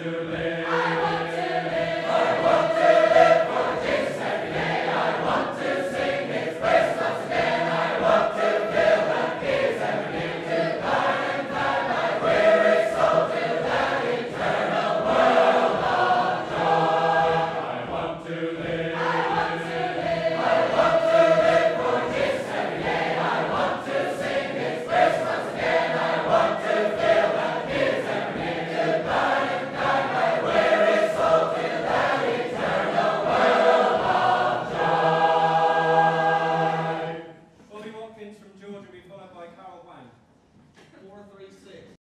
After followed by Carl Wang. 436.